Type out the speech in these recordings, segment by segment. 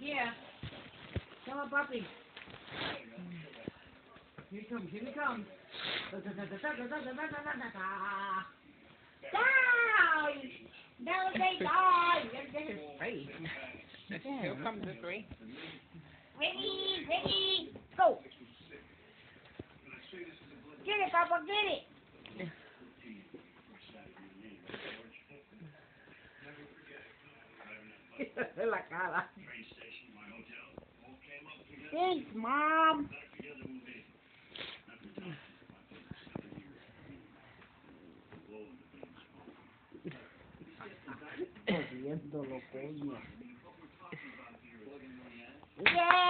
Yeah. Come on, puppy. Here he comes, here he comes. Down! Down they die! Three. Here comes the three. Ready, ready, go! Get it, Papa, get it! La cara. Thanks, Mom. Viéndolo, coño. Yay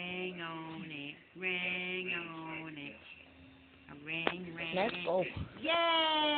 Let's go. Yay!